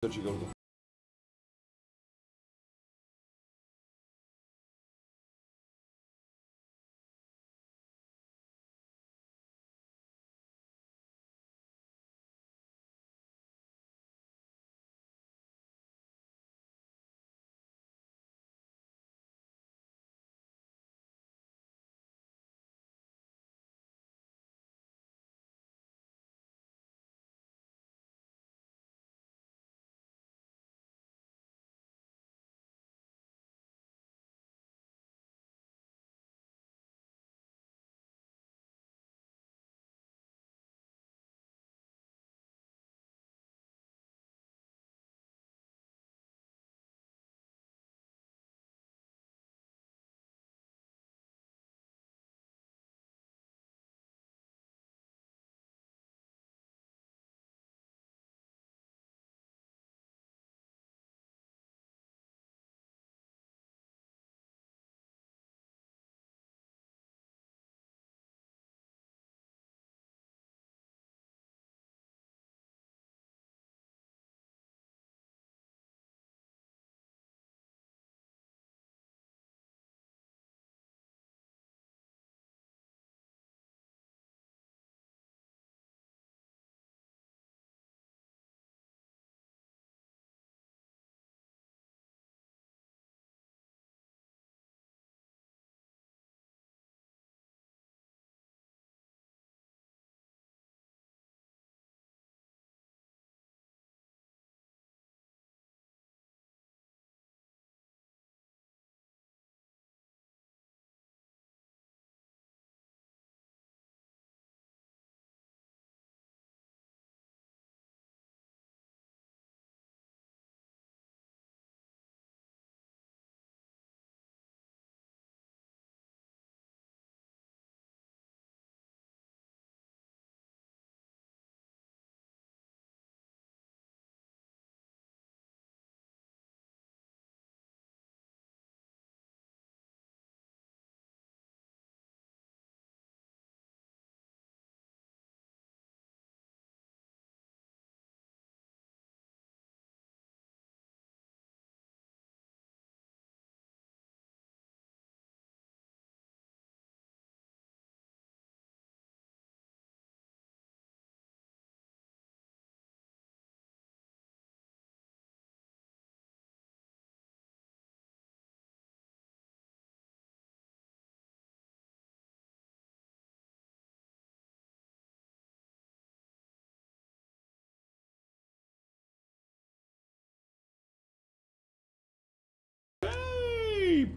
točí goldu.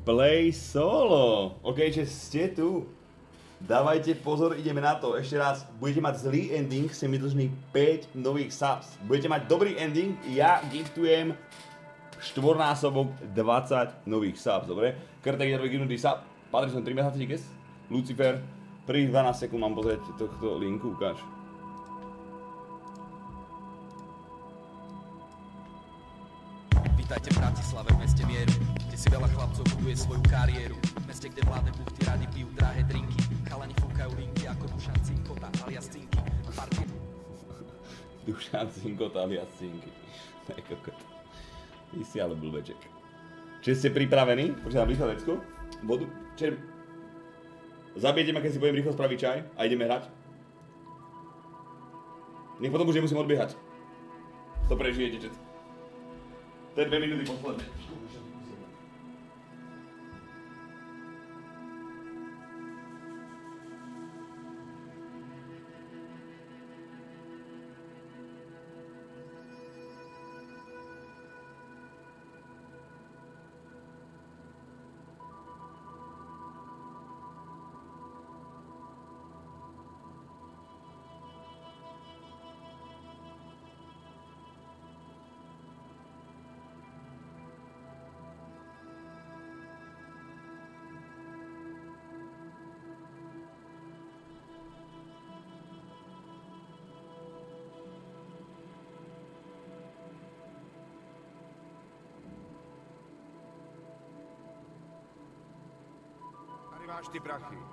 Play solo. OK, že ste tu. Dávajte pozor, ideme na to. Ešte raz, budete mať zlý ending, si mi dlžný 5 nových subs. Budete mať dobrý ending, ja giftujem štvornásobok 20 nových subs, dobre? Krtek je vyginutý sub, patrí som 3 mesací, kes? Lucifer, prvých 12 sekúnd mám pozrieť tohto linku, ukáž. Vítajte v Bratislave, v meste mieru, kde si veľa chlapcov buduje svoju kariéru. V meste, kde mladé buchty rady pijú drahé drinky. Chalani fúkajú linky ako Dušan Cinkota alias Cinky. Partie Dušan Cinkota alias Cinky. Ty si ale blbeček. Čiže ste pripravení? Dám rýchlo vecku. Vodu. Čiže... Zabijete ma, keď si budem rýchlo spraviť čaj a ideme hrať. Nech potom už nemusím odbiehať. To prežijete, čet. To je dve minúty posledné. Brachi.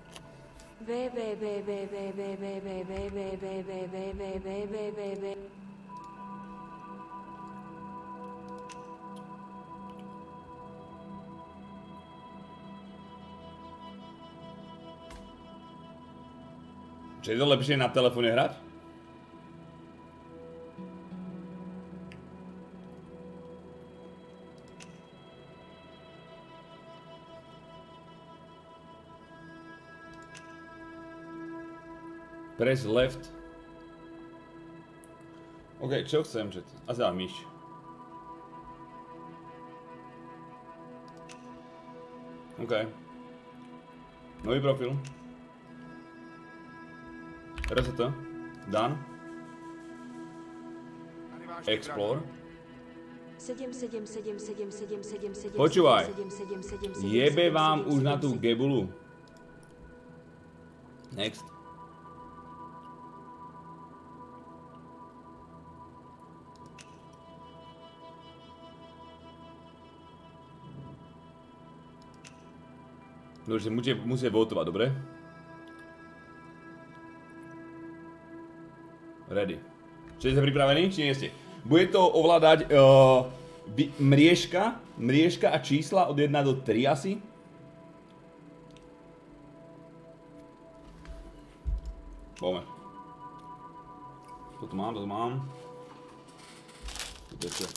www Či je to lepšie na telefóne hrať? Press left. OK, čo chcem, že... A za myš. OK. Nový profil. Arriváš ty, Explore. Počúvaj. Počúvaj. Jebe Jebe vám už na tú gebulu. Next. Dobre, musíte, musíte votovať, dobre? Ready. Čiže ste pripravení, či nie ste? Bude to ovládať uh, mriežka, mriežka a čísla od 1 do 3 asi. Poďme. Toto mám, toto mám. Toto čo?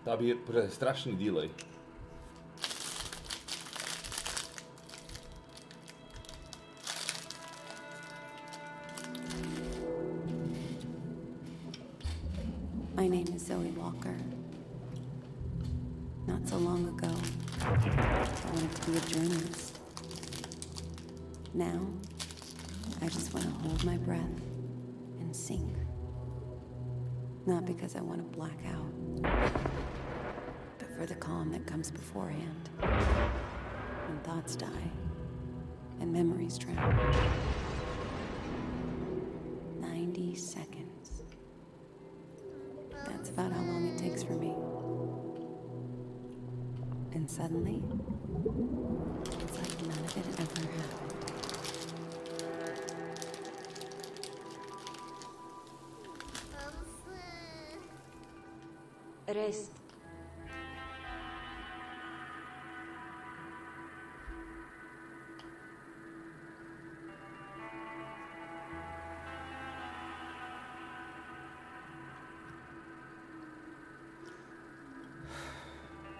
Tá by je, strašný delay. Not because I want to black out, but for the calm that comes beforehand. When thoughts die and memories drown. 90 seconds. That's about how long it takes for me. And suddenly, it's like none of it ever happened. Rest.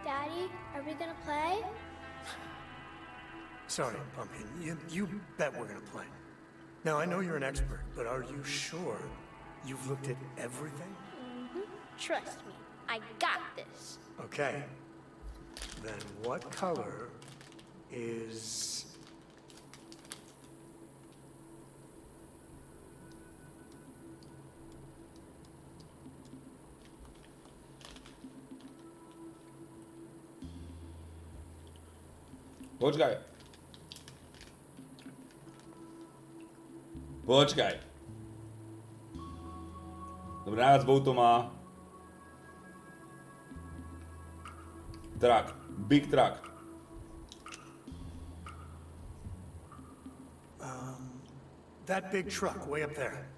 Daddy, are we gonna play? Sorry, Pumpkin. You, you bet we're gonna play. Now, I know you're an expert, but are you sure you've looked at everything? Mm-hmm. Trust me, I got this. Okay. Then what color is. Počkaj. Počkaj. Dobre, najviac bol to má... Truck. Big truck. Um, That big truck way up there.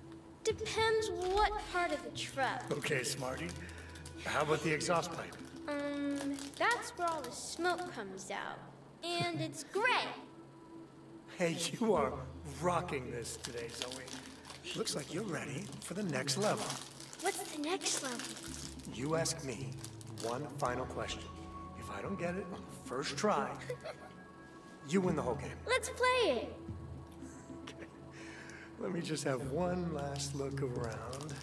Depends what part of the truck. Okay, Smarty. How about the exhaust pipe? Um, that's where all the smoke comes out. And it's gray. Hey, you are rocking this today, Zoe. Looks like you're ready for the next level. What's the next level? You ask me one final question. I don't get it on the first try, you win the whole game. Let's play it. Let me just have one last look around.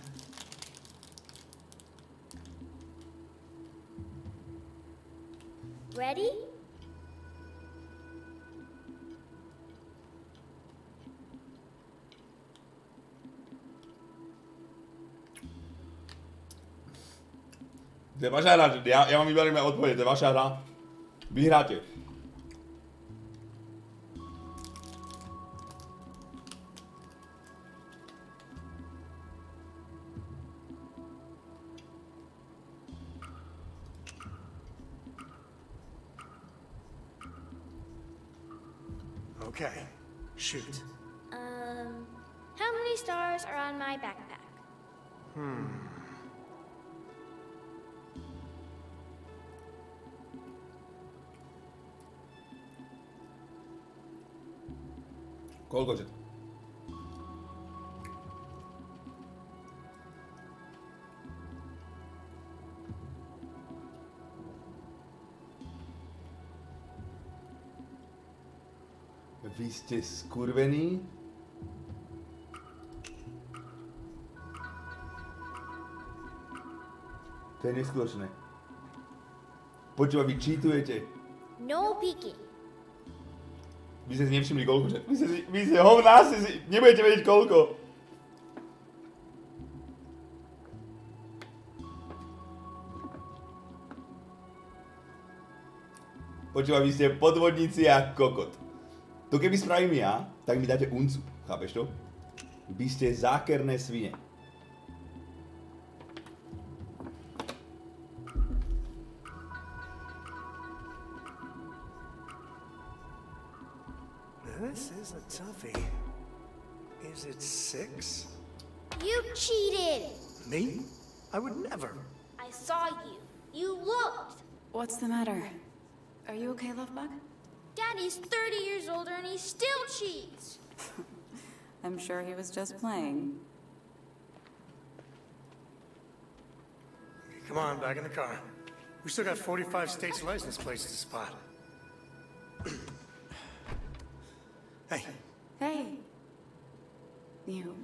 Ready? To je vaša hra, ja, ja vám vyberiem odpoveď, to je vaša hra. Vyhráte. Okay, shoot. Um, how many stars are on my backpack? Koľkože? Vy ste skurvení? To je neskutočné. Počúva, vy cheatujete. No peeking. Vy ste si nevšimli koľko, že? Vy ste, si, vy ste hovná, ste si, nebudete vedieť koľko. Počúva, vy ste podvodníci a kokot. To keby spravím ja, tak mi dáte uncu, chápeš to? Vy ste zákerné svine. Is it six? You cheated. Me? I would never. I saw you. You looked. What's the matter? Are you okay, Lovebug? Daddy's 30 years older and he still cheats. I'm sure he was just playing. Come on, back in the car. We still got 45 states license plates to spot. hey, Hey. You.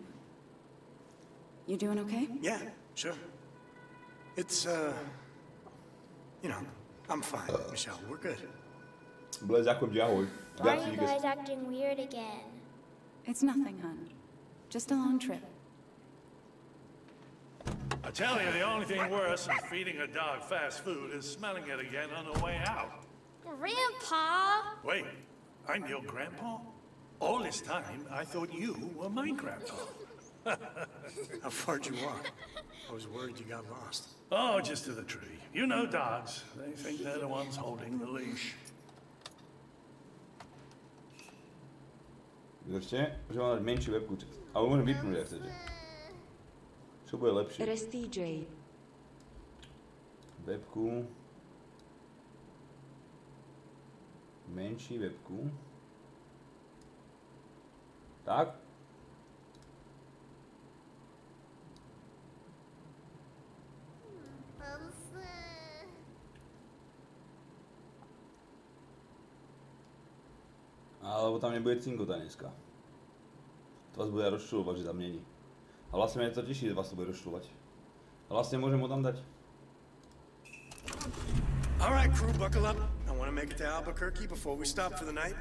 You doing okay? yeah, sure. It's, uh. You know, I'm fine, Michelle. We're good. Ble, ďakujem ti. Why are you guys acting weird again? It's nothing, hon. Just a long trip. I tell you, the only thing worse than feeding a dog fast food is smelling it again on the way out. Grandpa! Wait, I'm your grandpa? All this time, I thought you were Minecraft. How far'd you walk? I was worried you got lost. Oh, just to the tree. You know dogs. They think they're the ones holding the leash. Vydržte, že mám dať menšiu webku. Ale môžem vypnúť, ak chcete. Čo bude lepšie? Resty J. Webku. Menší webku. Tak. Alebo tam nebude cinkota dneska. To vás bude rozčulovať, že tam není. A vlastne mňa to teší, že vás to bude rozčulovať. A vlastne môžem ho tam dať. All crew, buckle up. I want make it to Albuquerque before we stop for the night.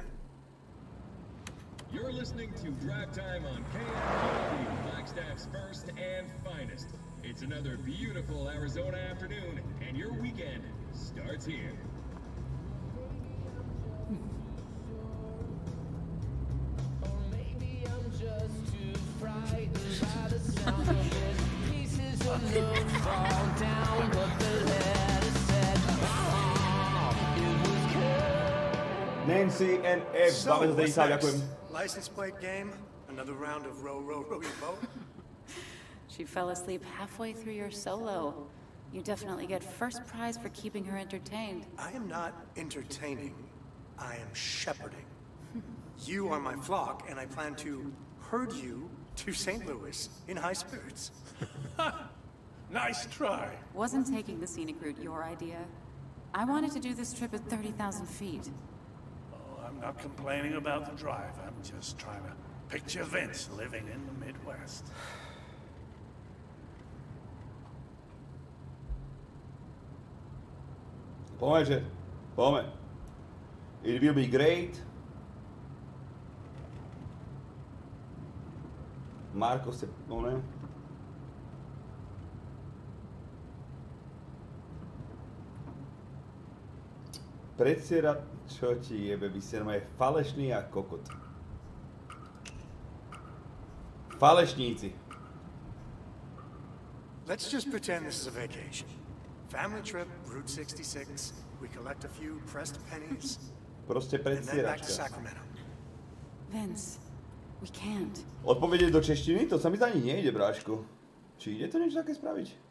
You're listening to Drive Time on KFTV, Flagstaff's first and finest. It's another beautiful Arizona afternoon, and your weekend starts here. Nancy and F, So, máme to what's 30, next? ďakujem. License plate game? Another round of row, row, row your boat? She fell asleep halfway through your solo. You definitely get first prize for keeping her entertained. I am not entertaining. I am shepherding. you are my flock, and I plan to herd you to St. Louis in high spirits. Nice try. Wasn't taking the scenic route your idea? I wanted to do this trip at 30,000 feet. Not complaining about the drive. I'm just trying to picture Vince living in the Midwest. Poďme, že? Poďme. It will be great. Marko se, no ne. Predsiera, čo ti jebe, vy ste normálne falešný a kokot. Falešníci. Let's just pretend this is a vacation. Family trip, Route 66. We collect a few pressed pennies, Proste. Sacramento. Vince, we can't. Odpovedieť do češtiny? To sa mi ani nejde, bráško. Či ide to niečo také spraviť?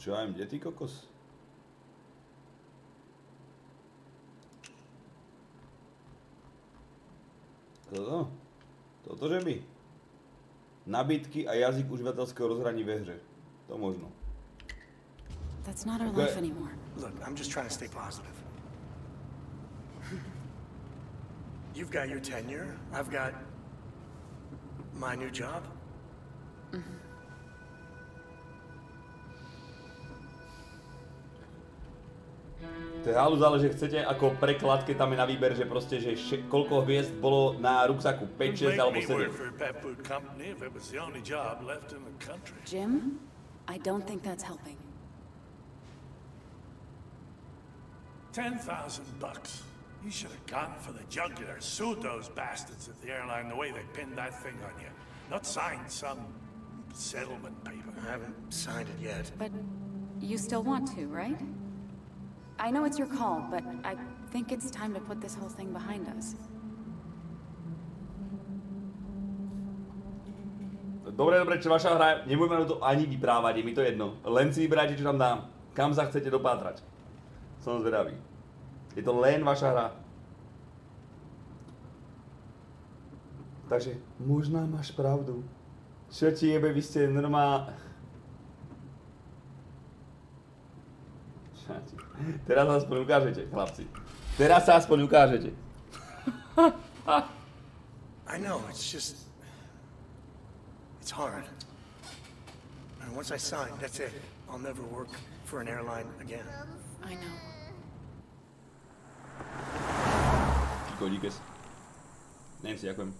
Čo ja im, kde ty kokos? Toto? Toto že by? Nabitky a jazyk užívateľského rozhraní ve hře. To možno. That's not our Okay. life anymore. Look, I'm just trying to stay positive. You've got your tenure. I've got my new job. To je halus, ale že chcete ako preklad, keď tam je na výber, že proste, že še- koľko hviezd bolo na ruksaku, 5, 6 Make alebo me 7. work for a pet food company if it was the only job left in the country. Jim, I don't think that's helping. Ten thousand bucks. You should have gone for the jugular, sued those bastards at the airline the way they pinned that thing on you. Not signed some settlement paper. I haven't signed it yet. But you still want to, right? I know it's your call, but I think it's time to put this whole thing behind us. Dobre, dobre, čo vaša hra, nebudeme to ani vyprávať, je mi to jedno. Len si vyberajte, čo tam dám. Kam sa chcete dopátrať. Som zvedavý. Je to len vaša hra. Takže, možná máš pravdu. Čo ti jebe, vy ste normál... Čo ti- Teraz sa aspoň ukážete, chlapci. Teraz sa aspoň ukážete. I know, it's just. It's hard. And once I sign, that's it. I'll never work for an airline again. I know. Ticho, díkes. Nancy, ďakujem.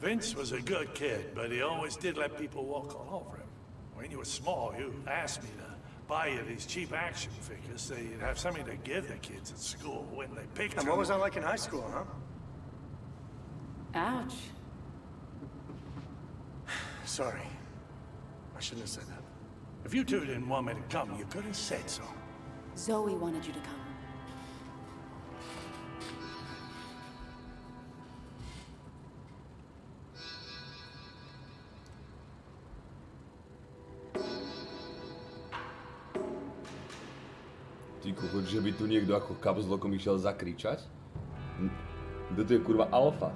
Vince was a good kid, but he always did let people walk all over him. When you were small, you asked me to buy you these cheap action figures so you'd have something to give the kids at school when they picked And them. what was I like in high school, huh? Ouch. Sorry. I shouldn't have said that. If you two didn't want me to come, you could have said so. Zoe wanted you to come. Kokot, že by tu niekto ako kapzlokom išiel zakričať? Hm, Kto tu je kurva alfa?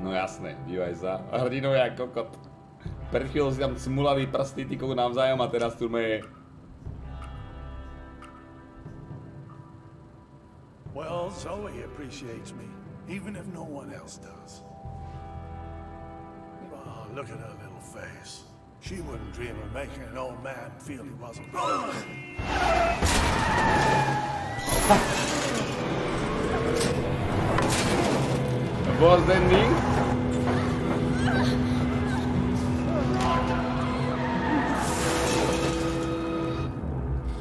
No jasné, dívaj sa. Hrdinovia kokot. Pred chvíľou si tam cmulaví prsty ty kokot navzájom a teraz tu je... Well, Zoe appreciates me, even if no one else does. Oh, look at her little face. She wouldn't dream of making an old man feel he wasn't. Boss ending?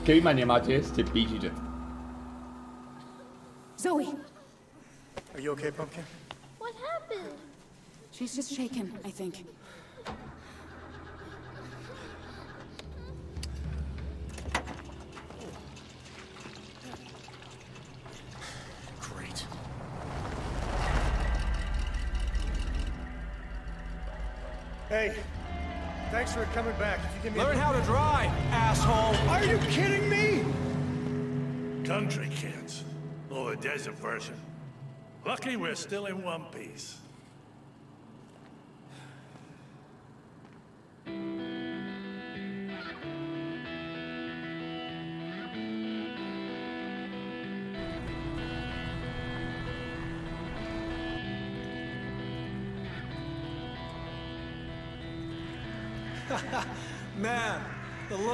Keby ma nemáte, ste píčiče. Zoe! Are you okay, Pumpkin? What happened? She's just shaken, I think. Thanks for coming back. If you give me Learn how to drive, asshole! Are you kidding me? Country kids. Or the desert version. Lucky we're still in one piece.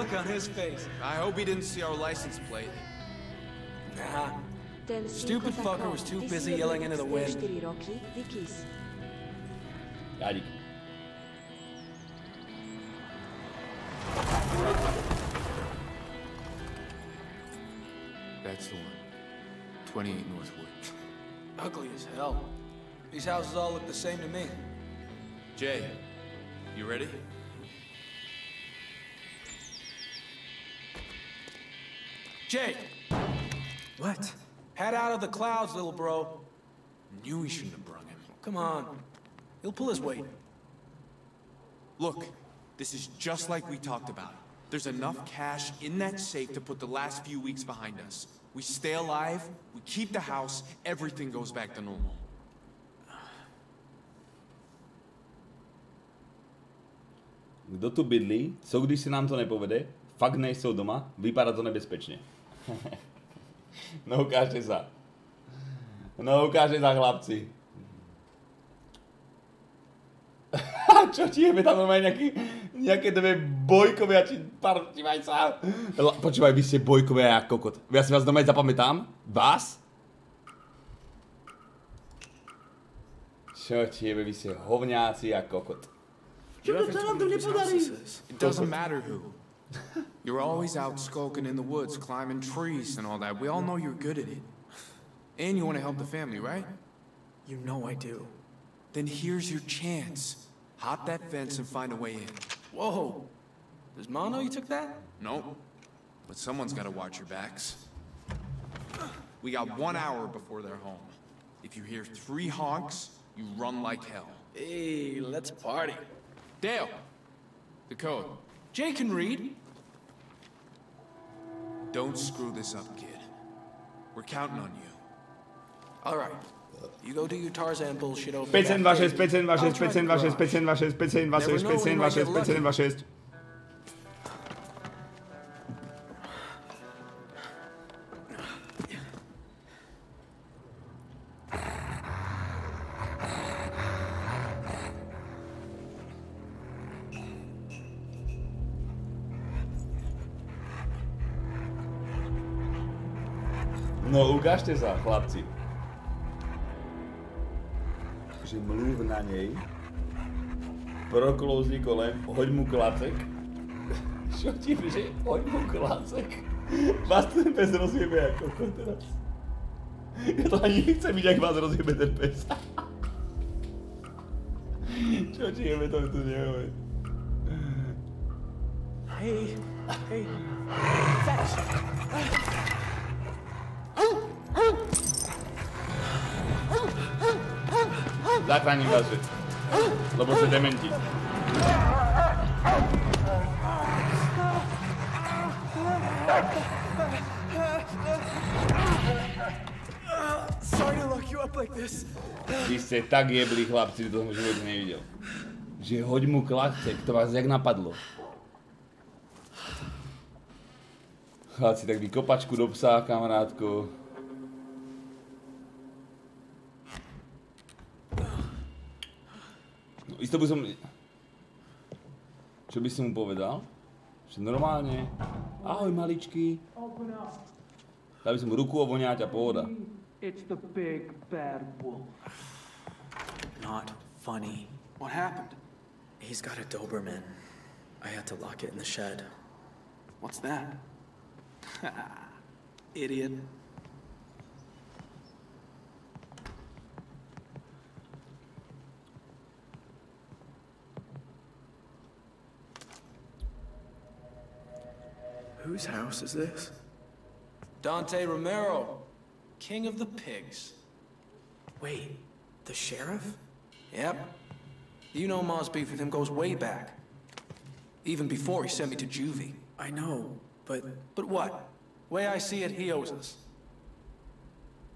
Look on his face. I hope he didn't see our license plate. Nah. Stupid fucker was too busy yelling into the wind. 4 roky, Vikis. Jadik. That's the one. 28 Northwood. Ugly as hell. These houses all look the same to me. Jay, you ready? Jay! What? Head out of the clouds, little bro. Knew we shouldn't have brung him. Come on. He'll pull his weight. Look, this is just like we talked about. There's enough cash in that safe to put the last few weeks behind us. We stay alive, we keep the house, everything goes back to normal. Kdo tu bydlí? Co když se nám to nepovede? Fakt nejsou doma? Vypadá to nebezpečně. no ukážte sa. No ukážte sa chlapci. Čo ti jebe tam normálne nejaký, nejaké dve bojkovia, či pár, dívaj sa. Počúvaj, vy ste bojkovia jak kokot. Ja si vás normálne zapamätám. Vás? Čo ti jebe, vy ste hovňáci jak kokot. It doesn't matter who. You're always out skulking in the woods, climbing trees and all that. We all know you're good at it. And you want to help the family, right? You know I do. Then here's your chance. Hop that fence and find a way in. Whoa. Does Ma know you took that? Nope. But someone's got to watch your backs. We got one hour before they're home. If you hear three honks, you run like hell. Hey, let's party. Dale! The code. Jay can read. Don't screw this up, kid. We're counting on you. All right. You go do your Tarzan bullshit over 526, back there. 526, I'll try the Snažte sa, chlapci. Že mluv na nej. Proklouzí kolem, hoď mu klacek. Čo ti že hoď mu klacek? Vás ten pes rozjebe ako teraz. Ja to ani nechcem vidieť, ak vás rozjebe ten pes. Čo ti jebe to tu nehovej? Hej, hej, fetch! Zachránim vás, že... Lebo ste dementi. Vy ste tak jebli chlapci, to som v živote nevidel. Že hoď mu klakce, to vás jak napadlo. Chlapci, tak vy kopačku do psa, kamarátko. No isto by som... Čo by som mu povedal? Že normálne, ahoj maličký. Dal by som mu ruku ovoňať a pohoda. It's the big bad wolf. Not funny. What happened? He's got a Doberman. I had to lock it in the shed. What's that? Idiot. Whose house is this? Dante Romero, king of the pigs. Wait, the sheriff? Yep. You know Ma's beef with him goes way back. Even before he sent me to juvie. I know, but... But what? Way I see it, he owes us.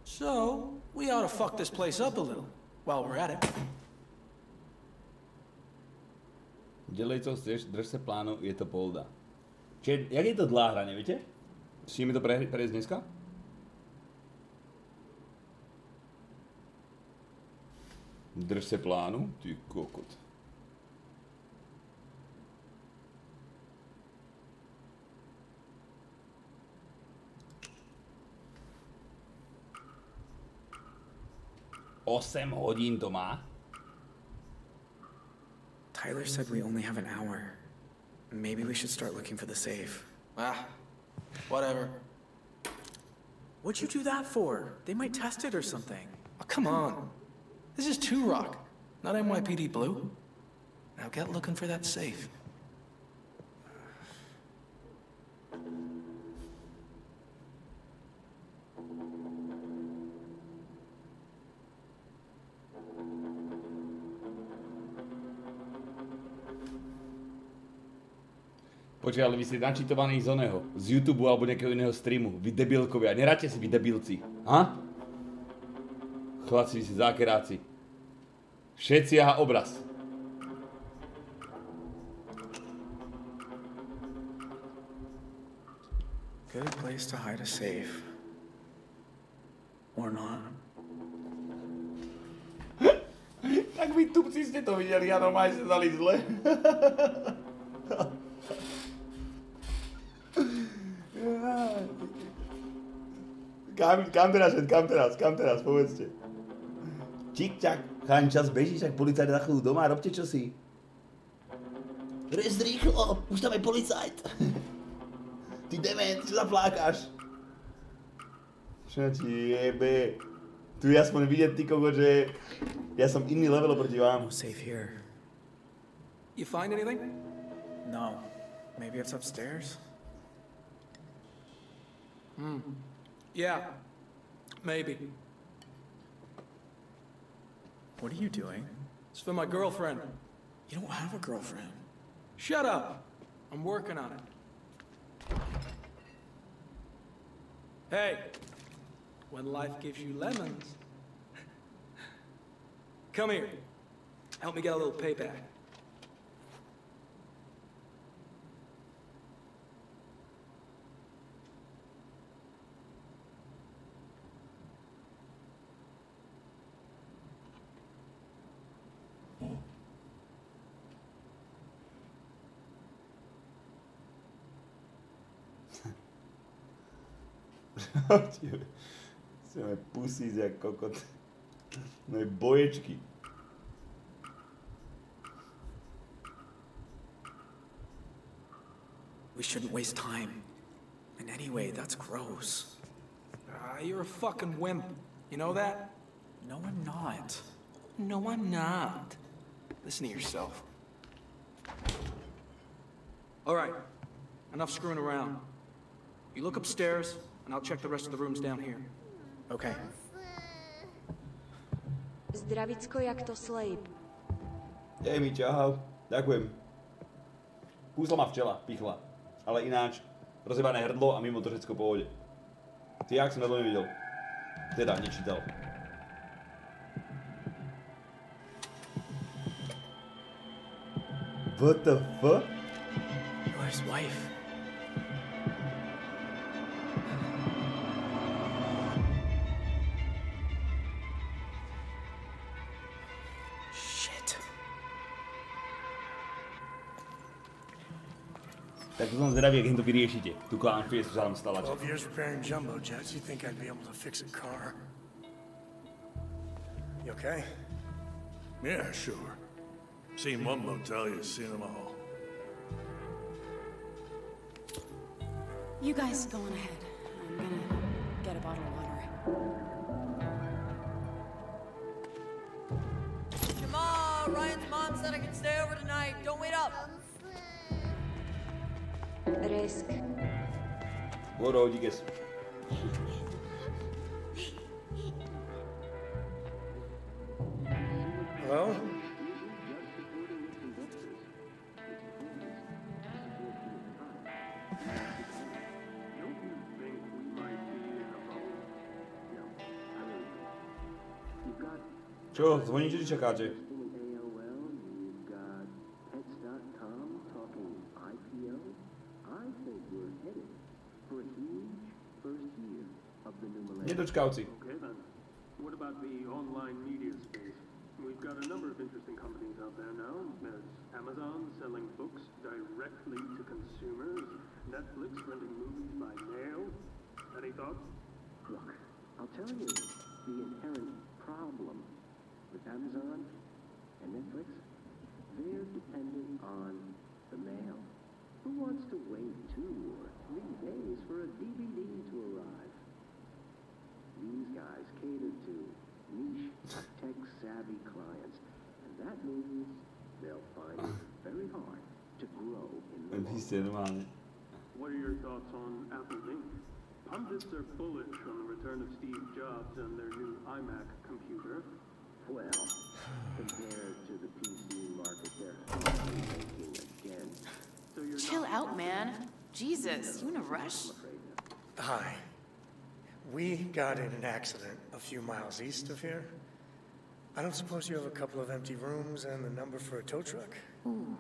So, we ought to fuck this place up a little, while we're at it. Dělej, co chceš, drž se plánu, je to polda. Čiže, jak je to dlhá hra, nevíte? Musíme to pre, prejsť dneska? Drž se plánu? Ty kokot. Osem hodín to má? Tyler said we only have an hour. Maybe we should start looking for the safe. Ah, whatever. What'd you do that for? They might test it or something. Oh, come on. This is Two Rock, not NYPD Blue. Now get looking for that safe. Počkaj, ale vy ste načítovaní z oného, z YouTube alebo nejakého iného streamu. Vy debilkovia, neráte si vy debilci. Ha? Chlapci, vy si zákeráci. Všetci aha obraz. Good place to hide a safe. Or not. Tak vy tupci ste to videli, ja normálne ste dali zle. kam, kam teraz, kam teraz, kam teraz, povedzte. Čik čak, chaň čas beží, však policajt za chvíľu doma, robte čo si. Rez rýchlo, už tam je policajt. Ty dement, čo zaplákáš? Čo ti jebe? Tu je aspoň vidieť, ty kogo, že ja som iný level oproti vám. No safe here. You find anything? No. Maybe it's upstairs? Hmm. Yeah. Maybe. What are you doing? It's for my girlfriend. You don't have a girlfriend. Shut up. I'm working on it. Hey, when life gives you lemons. Come here. Help me get a little payback. Sme pusíc jak kokot. No je boječky. We shouldn't waste time. And anyway, that's gross. Ah, you're a fucking wimp. You know that? No, I'm not. No, I'm not. Listen to yourself. All right. Enough screwing around. You look upstairs, and I'll check the rest of the rooms down here. Okay. Zdravicko jak to Slape. Dej mi čau. Ďakujem. Kúsla ma včela, pichla. Ale ináč, rozjebané hrdlo a mimo to všetko pohode. Ty jak som to nevidel. Teda, nečítal. What the fuck? Where's wife? Tak to som zvedavý, jak jim to vyriešite. Tu clown face, čo stala. 12 years repairing jumbo jets, you think I'd be able to fix a car? You okay? Yeah, sure. Seen one motel, you've seen them all. You guys go on ahead. I'm gonna get a bottle of water. Jamal, Ryan's mom said I can stay over tonight. Don't wait up. risk. What all you guess? Well, Charles, when did you Jay? Nedočkavci. Okay then. What about the online media space? We've got a number of interesting companies out there now. There's Amazon selling books directly to consumers, Netflix renting movies by mail. Any thoughts? Look, I'll tell you the inherent problem with Amazon and Netflix. They're dependent on the mail. Who wants to wait two or three days for a DVD to arrive? These guys cater to niche, tech-savvy clients, and that means they'll find it very hard to grow in the long Píste, normálne. What are your thoughts on Apple Inc.? Pundits are bullish on the return of Steve Jobs and their new iMac computer. Well, compared to the PC market, they're making a dent. So you're Chill out, man. Jesus, you in a rush? Hi. We got in an accident a few miles east of here. I don't suppose you have a couple of empty rooms and the number for a tow truck? Ooh,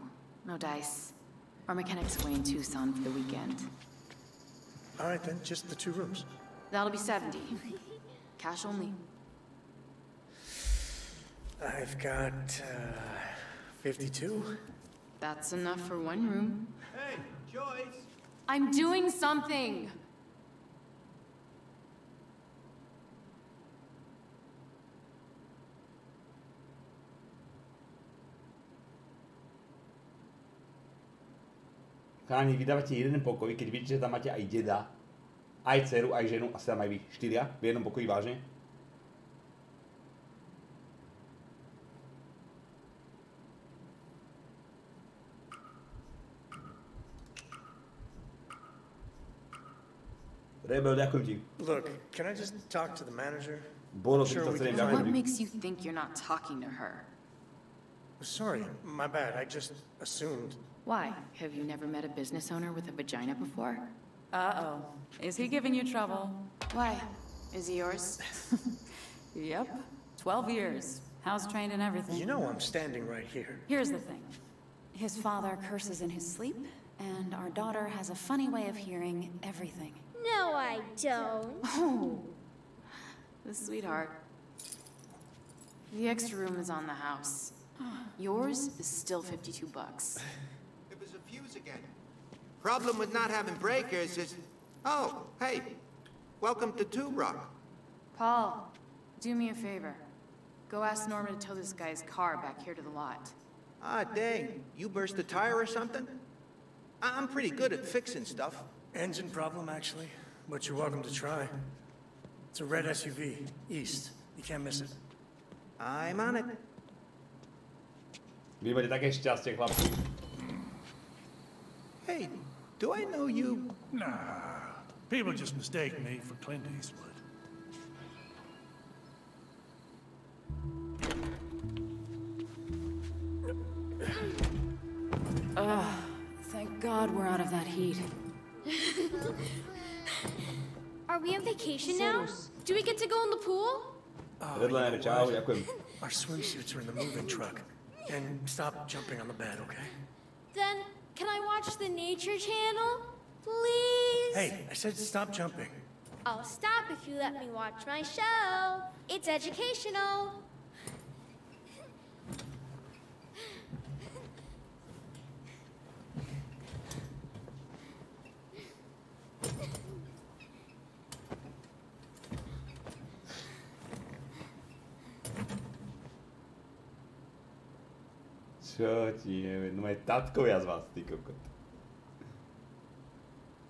no dice. Our mechanic's away in Tucson for the weekend. All right then, just the two rooms. That'll be 70. Cash only. I've got uh, 52. That's enough for one room. Hey, Joyce! I'm doing something! Cháni, vydávate jeden pokoj, keď vidíte, že tam máte aj deda, aj dceru, aj ženu, asi tam aj vy. Štyria v jednom pokoji, vážne? Rebel, ďakujem ti. Look, can I just talk to the manager? Bolo Sure, 37, can ďakujem What makes you think you're not talking to her? Sorry, my bad. I just assumed. Why? Have you never met a business owner with a vagina before? Uh-oh. Is he giving you trouble? Why? Is he yours? Yep. Twelve years. House trained and everything. You know I'm standing right here. Here's the thing. His father curses in his sleep, and our daughter has a funny way of hearing everything. No, I don't. Oh, the sweetheart. The extra room is on the house. Yours is still 52 bucks. It was a fuse again. Problem with not having breakers is... Oh, hey. Welcome to Two Rock. Paul, do me a favor. Go ask Norma to tow this guy's car back here to the lot. Ah, dang. You burst a tire or something? I- I'm pretty good at fixing stuff. Engine problem, actually, but you're welcome to try. It's a red SUV, east. You can't miss it. I'm on it. Vy máte také šťastie, chlapci. Hey, do I know you? Nah. People just mistake me for Clint Eastwood. Ugh, thank God we're out of that heat. Are we on vacation now? Do we get to go in the pool? Oh, Redliner, you know čau, what? ďakujem. Our swimsuits are in the moving truck. And stop jumping on the bed, okay? Then, can I watch the Nature Channel? Please? Hey, I said stop jumping. I'll stop if you let me watch my show. It's educational. Čo ti je, no aj tatkovia z vás, ty kokot.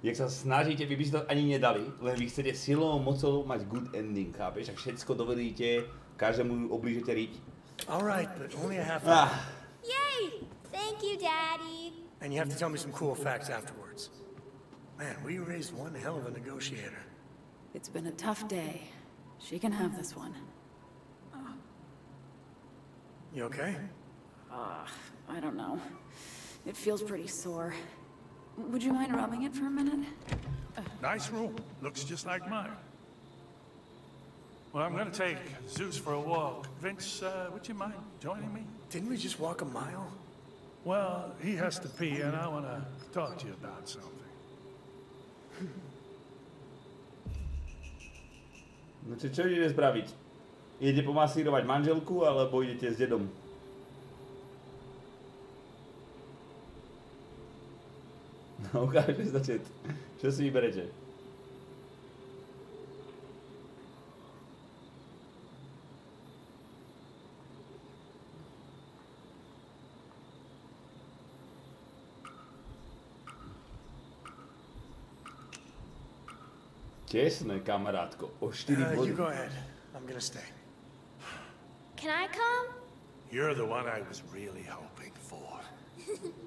Jak sa snažíte, vy by ste to ani nedali, len vy chcete silou mocou mať good ending, chápeš? Ak všetko dovolíte, každému oblížete riť. All right, but only a half Ah. hour. Yay! Thank you, Daddy. And you have to tell me some cool facts afterwards. Man, we raised one hell of a negotiator. It's been a tough day. She can have this one. You okay? Uh, I don't know. It feels pretty sore. Would you mind rubbing it for a minute? Nice room. Looks just like mine. Well, I'm gonna take Zeus for a walk. Vince, uh, would you mind joining me? Didn't we just walk a mile? Well, he has to pee, and I wanna talk to you about something. No či čo idete spraviť? Idete pomasírovať manželku, alebo idete s dedom? No ukážte sa chat. Čo si vyberete? Tesné, kamarátko. O 4 Uh, body. you go ahead. I'm gonna stay. Can I come? You're the one I was really hoping for.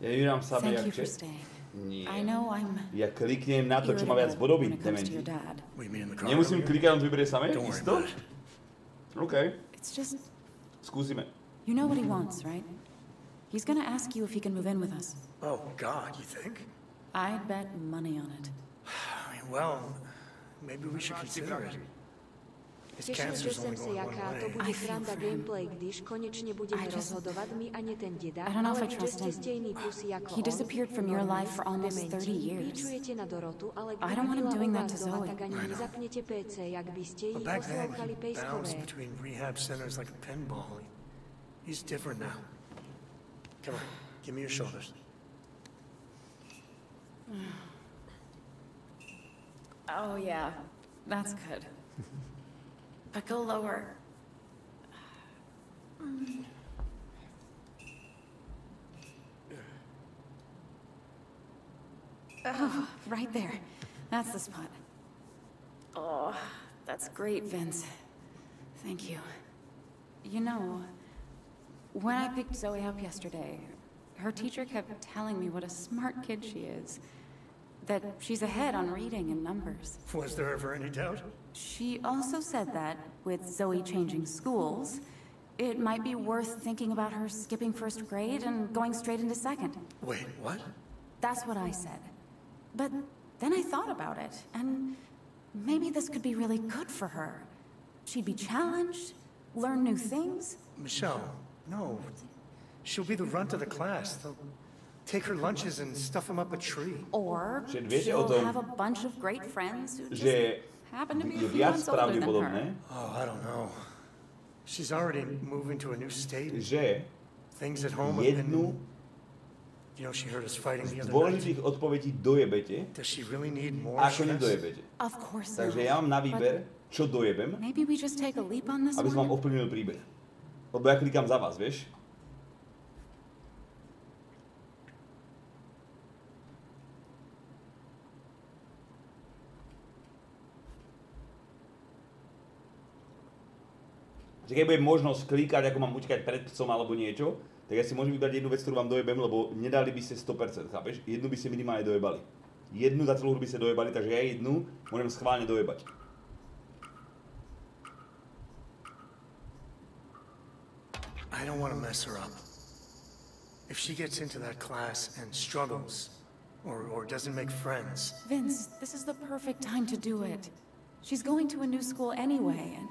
Ja vydám sebe Thank jak you for chat. staying. Nie. I know I'm Ja kliknem na to, čo má viac irritable bodový, when it comes to dementi. your dad. We meet in the car. Nemusím earlier? klikať, on to vyberie samé? Don't worry Isto? about it. OK, It's just, skúsime. you know what he wants, right? He's gonna ask you if he can move in with us. Oh, God, you think? I'd bet money on it. Well, maybe we should consider it. His Teším, že som only jaká to bude I feel sranda for him. gameplay, když konečne budeme I just- rozhodovať my a nie ten deda, I don't know if ale I že trust ste him. stejní ako He disappeared from your life for almost 30 years. Pičujete na Dorotu, ale I don't want him doing that to vás doma, Zoe. tak ani I know. nezapnete PC, jak by ste But back then, poslouchali he pejskové. bounced between rehab centers like a pinball. He's different now. Come on, give me your shoulders. Oh, yeah. That's good. But go lower. Oh, right there. That's the spot. Oh, that's great, Vince. Thank you. You know, when I picked Zoe up yesterday, her teacher kept telling me what a smart kid she is. That she's ahead on reading and numbers. Was there ever any doubt? She also said that, with Zoe changing schools, it might be worth thinking about her skipping first grade and going straight into second. Wait, what? That's what I said. But then I thought about it, and maybe this could be really good for her. She'd be challenged, learn new things. Michelle, no. She'll be the runt of the class. They'll take her lunches and stuff them up a tree. Or Čiže viete o she'll have a bunch of great friends who just že happen to be a few months older than her. Oh, I don't know. She's already moving to a new state. že Things at home have jednu been... You know, she heard us fighting the other night. dôležitých odpovedí dojebete, Does she really need more ako stress? nedojebete. Of course Takže not. ja mám na But výber, čo dojebem, Maybe we just take a leap on this aby som vám one. ovplyvnil príbeh. Lebo ja klikám za vás, vieš? Že keď bude možnosť klikať, ako mám utekať pred psom alebo niečo, tak ja si môžem vybrať jednu vec, ktorú vám dojebem, lebo nedali by ste 100%, chápeš? Jednu by ste minimálne dojebali. Jednu za celú hru by ste dojebali, takže ja jednu môžem schválne dojebať. I don't want to mess her up. If she gets into that class and struggles, or, or doesn't make friends, Vince, this is the perfect time to do it. She's going to a new school anyway, and...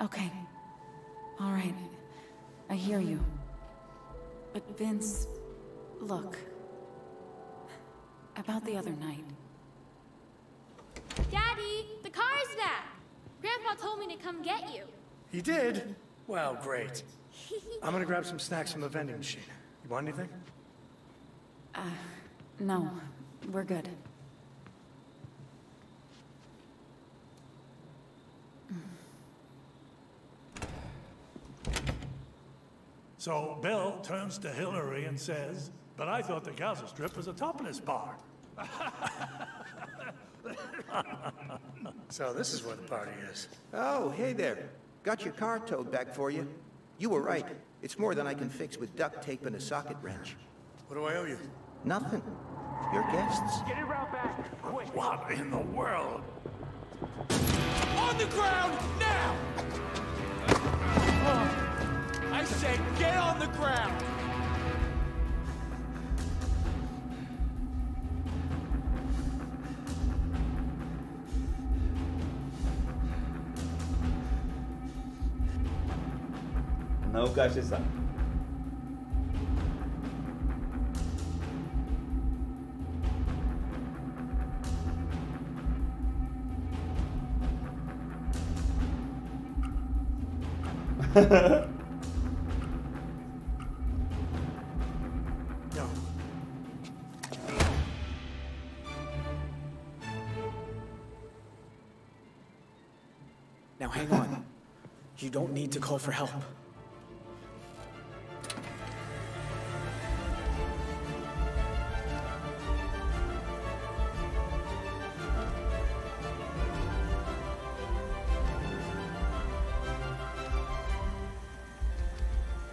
Okay. All right. I hear you. But Vince, look. About the other night. Daddy, the car's back. Grandpa told me to come get you. he did? Well, great. I'm gonna grab some snacks from the vending machine. You want anything? Uh, no. We're good. So Bill turns to Hillary and says, But I thought the Gaza Strip was a topless bar. So this is where the party is. Oh, hey there. Got your car towed back for you. You were right. It's more than I can fix with duct tape and a socket wrench. What do I owe you? Nothing. Your guests. Get it route back, quick. What in the world? On the ground, now! I said get on the ground! No ukáže sa. No. You don't need to call for help.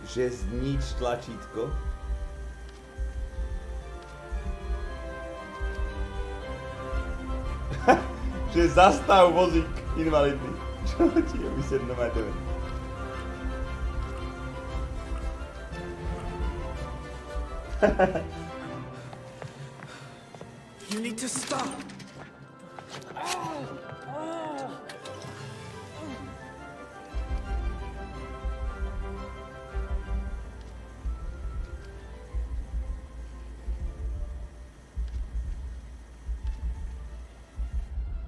Že znič tlačítko. že zastav vozík invalidný. Ti je vysieť na majteve? You need to stop.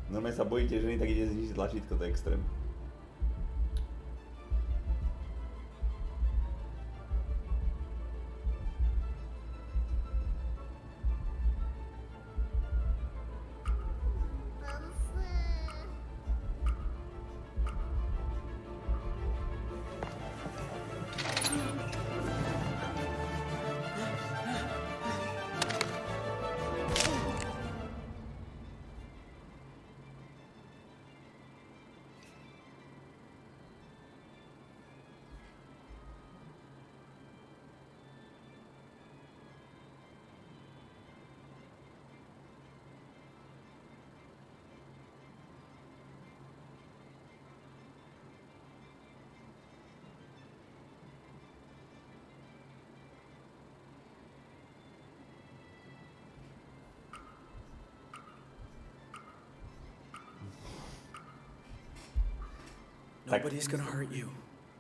Normálne sa bojíte ženy, tak ide zničiť tlačítko, to je extrém. Nobody's gonna hurt you,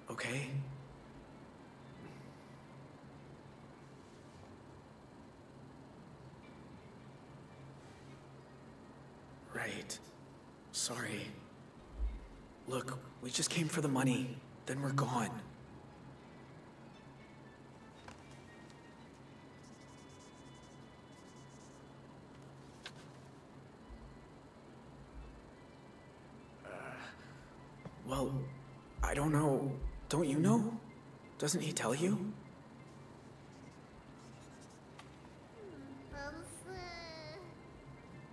okay? Right. Sorry. Look, we just came for the money, then we're gone. Doesn't he tell you?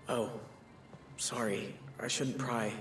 Oh, sorry. I shouldn't pry.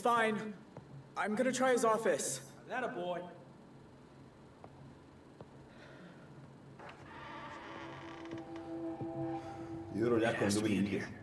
It's fine. I'm gonna try his office. That a boy. Juro, ďakujem, dobrý ide.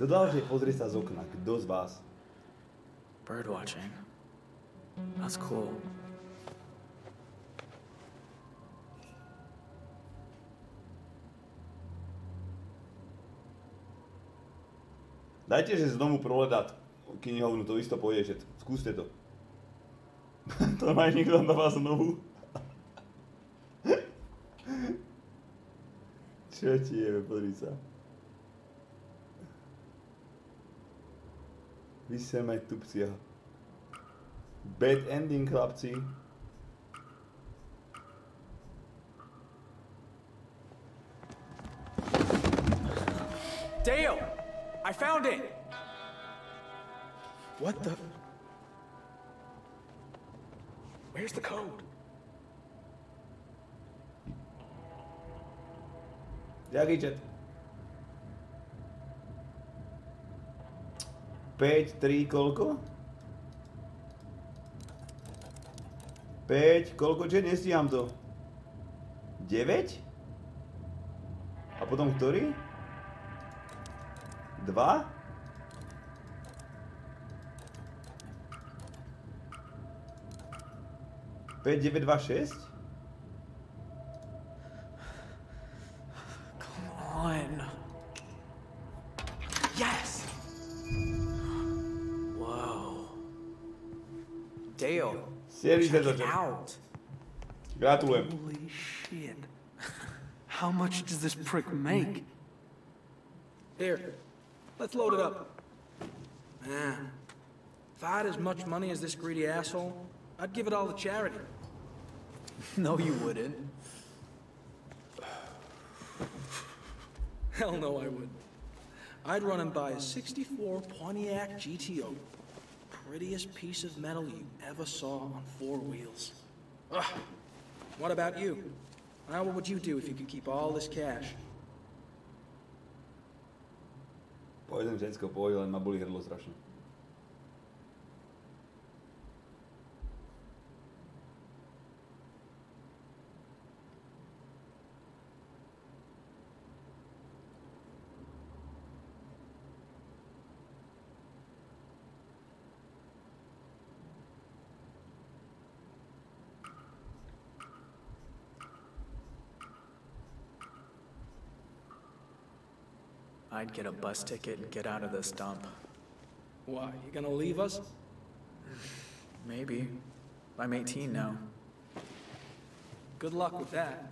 Dodal, že pozri sa z okna. Kto z vás? Birdwatching. That's cool. Dajte, že znovu prohľadať knihovnu, to isto pôjde, že skúste to. to má niekto na vás znovu. Čo ti je, pozri sa. Vy ste mať tupcia. Bad ending, chlapci. Dale! I found it! What the? Where's the code? Jaký chat? 5, 3, koľko? 5, koľko, že nestíham to? 9? A potom ktorý? 2? 5, 9, 2, 6? Check sa it out. Gratulujem. Holy shit. How much does this prick make? Here, let's load it up. Man, if I had as much money as this greedy asshole, I'd give it all to charity. No, you wouldn't. Hell no, I wouldn't. I'd run and buy a 64 Pontiac GTO. Prettiest piece of metal you ever saw on four wheels. Ugh. What about you? Now, what would you do if you could keep all this cash? Pôjdem žensko, len ma boli hrdlo strašne. I'd get a bus ticket and get out of this dump. Why, you gonna leave us? Maybe. I'm 18 now. Good luck with that.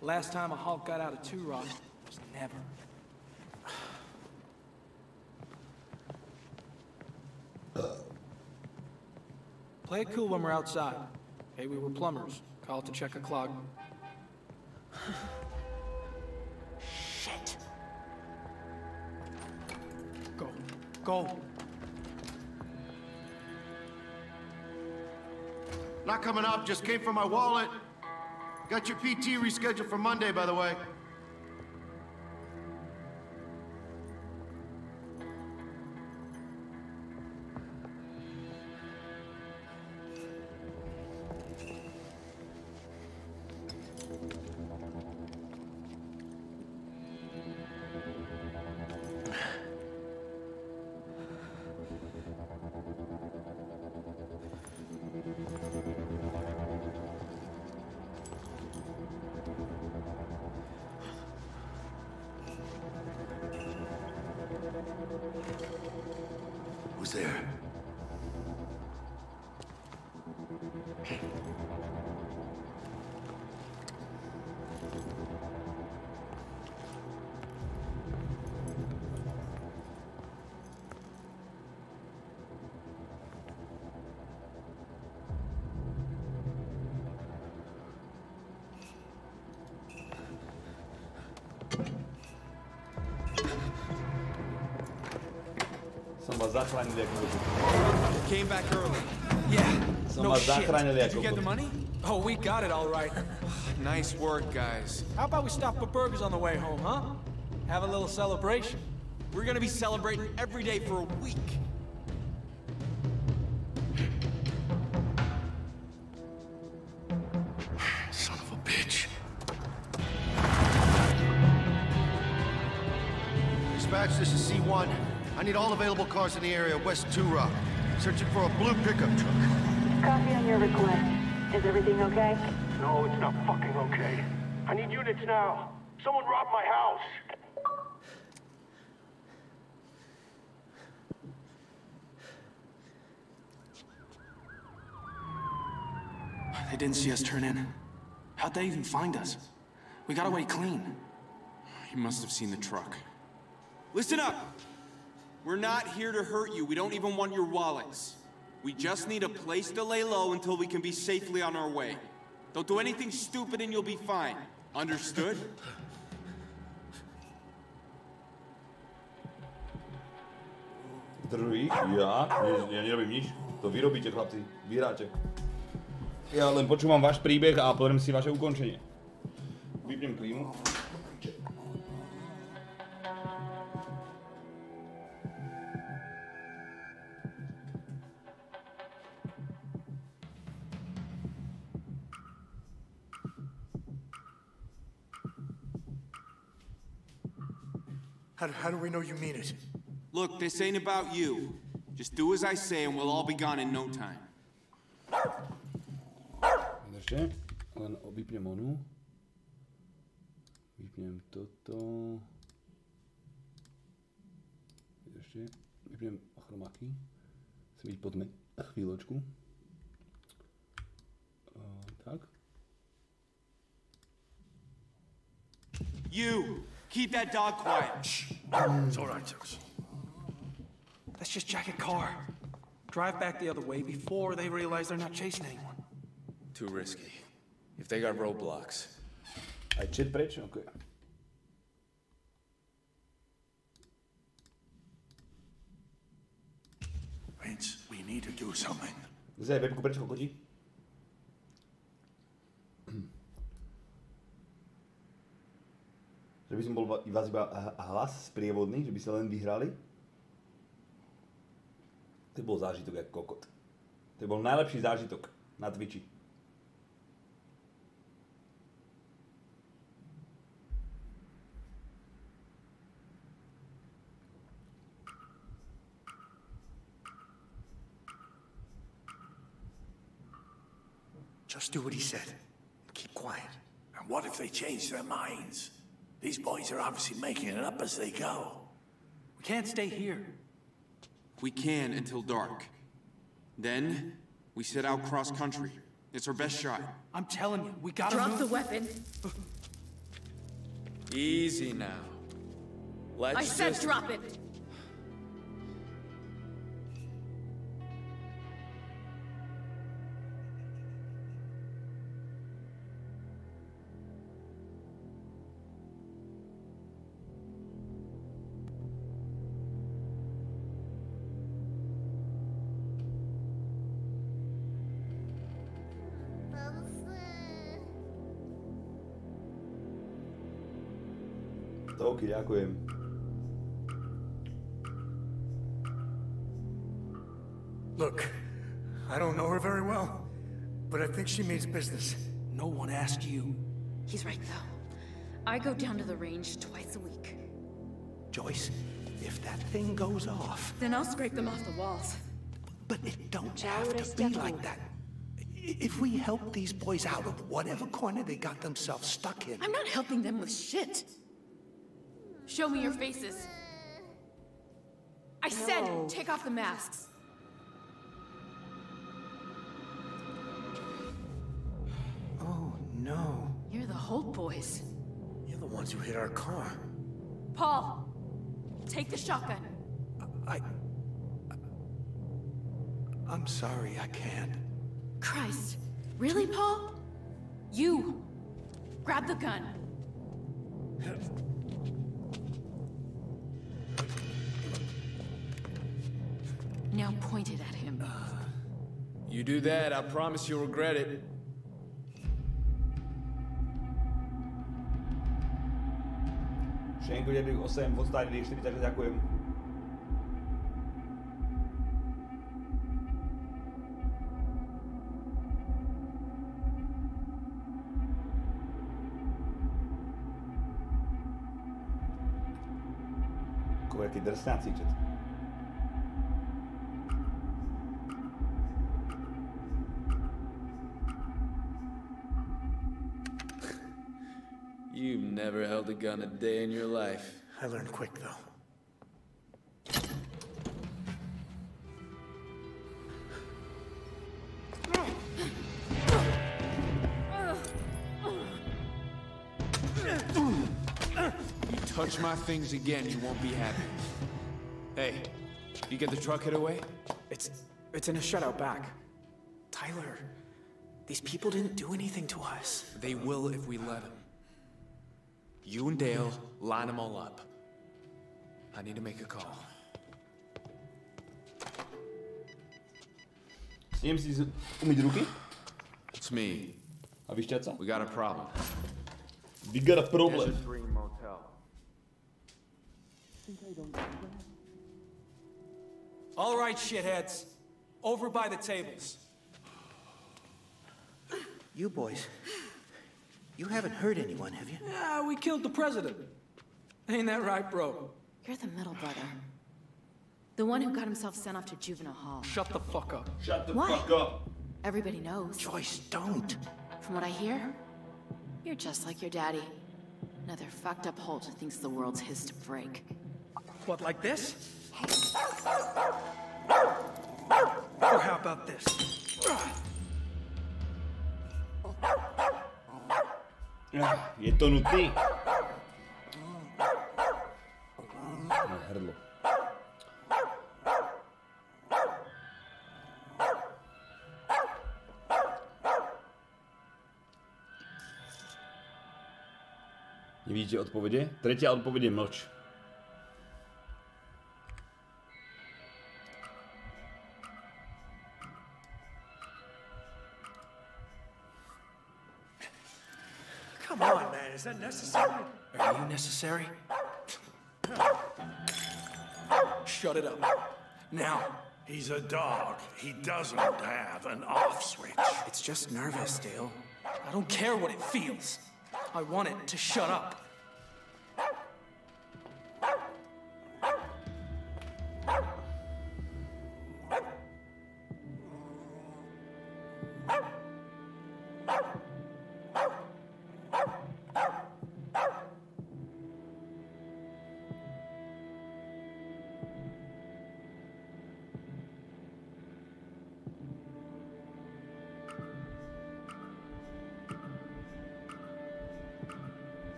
Last time a Holt got out of Two Rock was never. Play it cool when we're outside. Hey, we were plumbers. Call to check a clog. Go. Not coming up, just came from my wallet. Got your PT rescheduled for Monday, by the way. There. Som vás zachránil jak blbý. Came back early. Yeah. Som no vás shit. Did you get the money? Oh, we got it all right. Nice work, guys. How about we stop for burgers on the way home, huh? Have a little celebration. We're gonna be celebrating every day for a week. Cars in the area west of Two Rock. Searching for a blue pickup truck. Copy on your request. Is everything okay? No, it's not fucking okay. I need units now. Someone robbed my house. They didn't see us turn in. How'd they even find us? We got away clean. He must have seen the truck. Listen up! We're not here to hurt you. We don't even want your wallets. We just need a place to lay low until we can be safely on our way. Don't do anything stupid and you'll be fine. Understood? Druhý? Ja? Ja nerobím nič. To vy chlapci. Vy hráte. Ja len počúvam váš príbeh a pozriem si vaše ukončenie. Vypnem klímu. How, how do we know you mean it? Look, this ain't about you. Just do as I say and we'll all be gone in no time. Ešte, len vypnem onu. Vypnem toto. Ešte, vypnem chromaky. Chcem byť pod. Chvíľočku. O, tak. You! Keep that dog quiet. It's all right, Zeus. Let's just jack a car. Drive back the other way before they realize they're not chasing anyone. Too risky. If they got roadblocks. Aj chat preč? OK. Vince, we need to do something. Zaj, webku preč, kokoti? Že by som bol vás iba hlas sprievodný, že by ste len vyhrali? To bol zážitok ako kokot. To bol najlepší zážitok na Twitchi. Just do what he said. Keep quiet. And what if they change their minds? These boys are obviously making it up as they go. We can't stay here. We can until dark. Then, we set out cross country. It's our best shot. I'm telling you, we gotta Drop move. the weapon. Easy now. Let's I said just... drop it. Ďakujem. Look, I don't know her very well, but I think she means business. No one asked you. He's right, though. I go down to the range twice a week. Joyce, if that thing goes off, Then I'll scrape them off the walls. but it don't have to be like that. If we help these boys out of whatever corner they got themselves stuck in, I'm not helping them with shit. Show me your faces. I said take off the masks. Oh, no. You're the Holt boys. You're the ones who hit our car. Paul, take the shotgun. I... I'm sorry, I can't. Christ. Really, Paul? You. Grab the gun. Now point it at him. Uh, you do that, I promise you'll regret it. Šenko 9, 8, odstavili 4, takže ďakujem. Ako jaký drsňáci, held a gun a day in your life. I learned quick, though. You touch my things again, you won't be happy. Hey, you get the truck hid away? It's... it's in a shutout back. Tyler, these people didn't do anything to us. They will if we let them. You and Dale, line them all up. I need to make a call. Sním si z- umyť ruky It's me. a vyšťať sa. We got a problem. We got a problem. Desert Green Motel. All right, shitheads. Over by the tables. You boys, you haven't hurt anyone, have you? Yeah, we killed the president. Ain't that right, bro? You're the middle brother. The one who got himself sent off to juvenile hall. Shut the fuck up. Shut the What? fuck up. Everybody knows. Joyce, don't. From what I hear, you're just like your daddy. Another fucked up Holt who thinks the world's his to break. What, like this? Or how about this? Je to nutný. No, hrdlo. Nevidíte odpovede? Tretia odpoveď je mlč. Necessary? Are you necessary? Shut it up. Now. He's a dog. He doesn't have an off switch. It's just nervous, Dale. I don't care what it feels. I want it to shut up.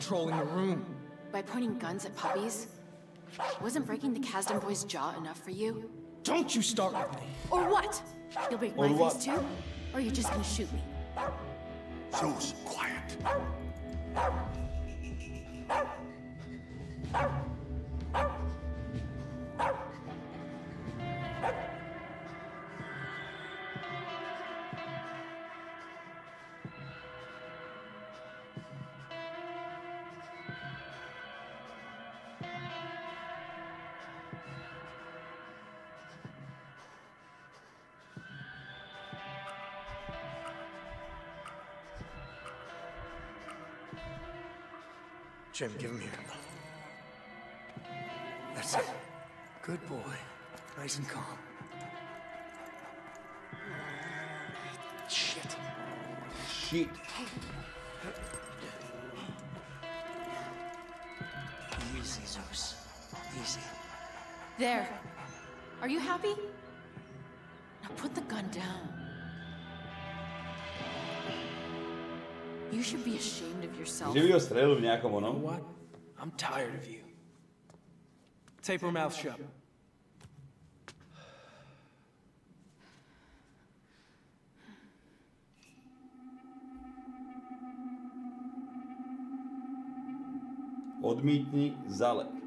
Controlling the room. By pointing guns at puppies? Wasn't breaking the Kasdan boy's jaw enough for you? Don't you start with me. Or what? You'll break Or my what? face too? Or you're you just gonna shoot me? Zeus, quiet. Jim, give him here. That's it. Good boy. Nice and calm. shit. Easy, Zeus. Easy. There. Are you happy? Now put the gun down. You should be ashamed of yourself. Že by ho strelil v nejakom onom? What? I'm tired of you. Tape her mouth shut. Odmítni zale.